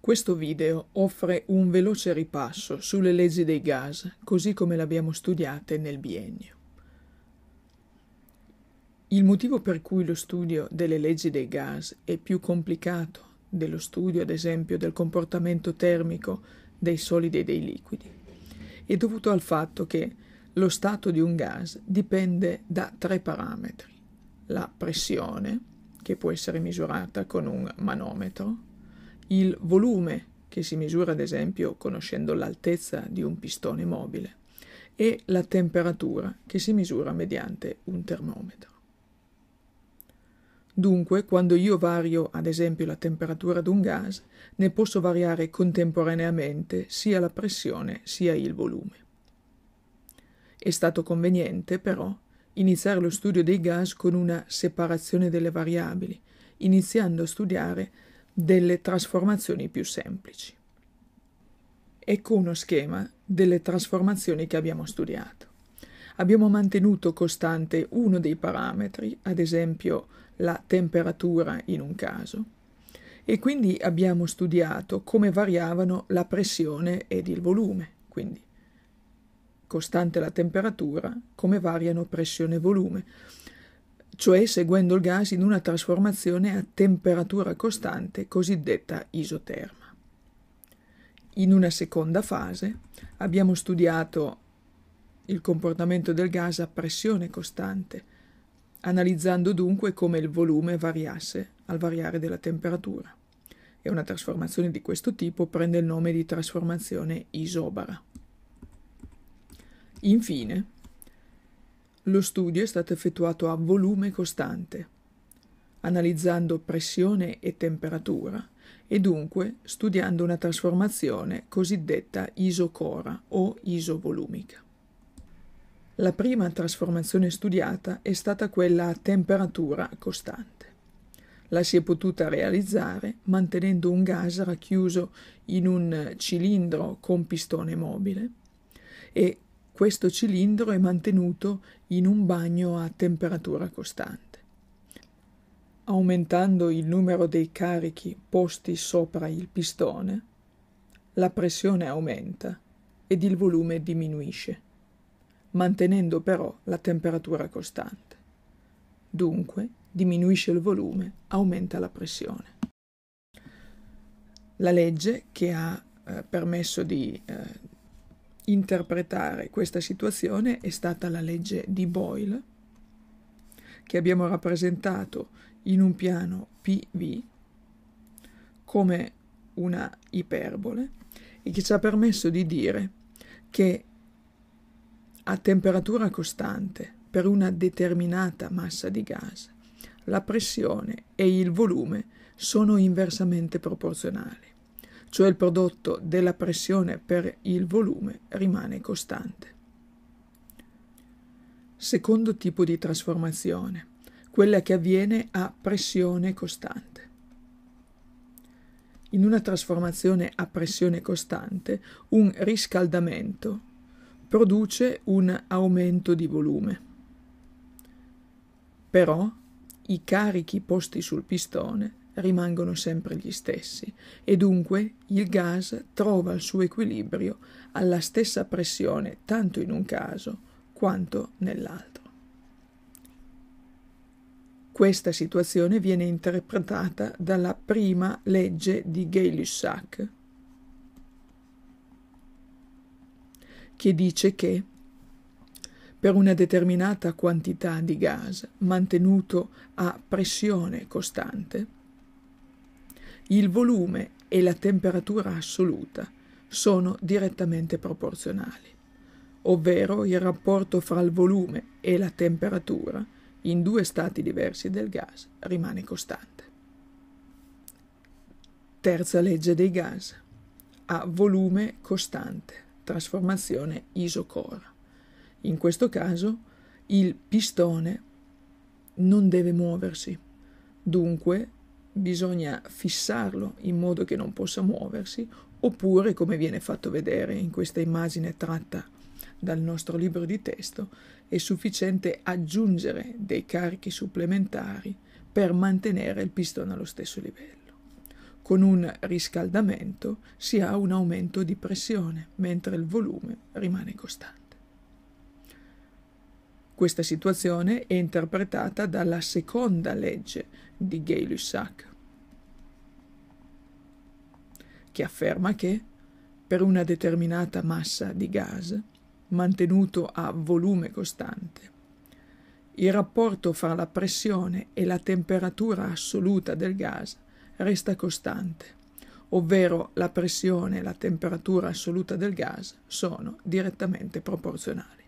Questo video offre un veloce ripasso sulle leggi dei gas, così come le abbiamo studiate nel biennio. Il motivo per cui lo studio delle leggi dei gas è più complicato dello studio, ad esempio, del comportamento termico dei solidi e dei liquidi è dovuto al fatto che lo stato di un gas dipende da tre parametri. La pressione, che può essere misurata con un manometro, il volume, che si misura ad esempio conoscendo l'altezza di un pistone mobile, e la temperatura, che si misura mediante un termometro. Dunque, quando io vario ad esempio la temperatura di un gas, ne posso variare contemporaneamente sia la pressione sia il volume. È stato conveniente, però, iniziare lo studio dei gas con una separazione delle variabili, iniziando a studiare delle trasformazioni più semplici. Ecco uno schema delle trasformazioni che abbiamo studiato. Abbiamo mantenuto costante uno dei parametri, ad esempio la temperatura in un caso, e quindi abbiamo studiato come variavano la pressione ed il volume, quindi costante la temperatura, come variano pressione e volume, cioè seguendo il gas in una trasformazione a temperatura costante cosiddetta isoterma. In una seconda fase abbiamo studiato il comportamento del gas a pressione costante, analizzando dunque come il volume variasse al variare della temperatura. E una trasformazione di questo tipo prende il nome di trasformazione isobara. Infine, lo studio è stato effettuato a volume costante, analizzando pressione e temperatura e dunque studiando una trasformazione cosiddetta isocora o isovolumica. La prima trasformazione studiata è stata quella a temperatura costante. La si è potuta realizzare mantenendo un gas racchiuso in un cilindro con pistone mobile e questo cilindro è mantenuto in un bagno a temperatura costante. Aumentando il numero dei carichi posti sopra il pistone, la pressione aumenta ed il volume diminuisce mantenendo però la temperatura costante. Dunque diminuisce il volume, aumenta la pressione. La legge che ha eh, permesso di eh, interpretare questa situazione è stata la legge di Boyle, che abbiamo rappresentato in un piano PV come una iperbole e che ci ha permesso di dire che a temperatura costante per una determinata massa di gas, la pressione e il volume sono inversamente proporzionali, cioè il prodotto della pressione per il volume rimane costante. Secondo tipo di trasformazione, quella che avviene a pressione costante. In una trasformazione a pressione costante, un riscaldamento produce un aumento di volume. Però i carichi posti sul pistone rimangono sempre gli stessi e dunque il gas trova il suo equilibrio alla stessa pressione tanto in un caso quanto nell'altro. Questa situazione viene interpretata dalla prima legge di Gay-Lussac che dice che per una determinata quantità di gas mantenuto a pressione costante, il volume e la temperatura assoluta sono direttamente proporzionali, ovvero il rapporto fra il volume e la temperatura in due stati diversi del gas rimane costante. Terza legge dei gas. A volume costante trasformazione isocora. In questo caso il pistone non deve muoversi, dunque bisogna fissarlo in modo che non possa muoversi, oppure, come viene fatto vedere in questa immagine tratta dal nostro libro di testo, è sufficiente aggiungere dei carichi supplementari per mantenere il pistone allo stesso livello. Con un riscaldamento si ha un aumento di pressione, mentre il volume rimane costante. Questa situazione è interpretata dalla seconda legge di Gay-Lussac, che afferma che per una determinata massa di gas mantenuto a volume costante, il rapporto fra la pressione e la temperatura assoluta del gas resta costante, ovvero la pressione e la temperatura assoluta del gas sono direttamente proporzionali.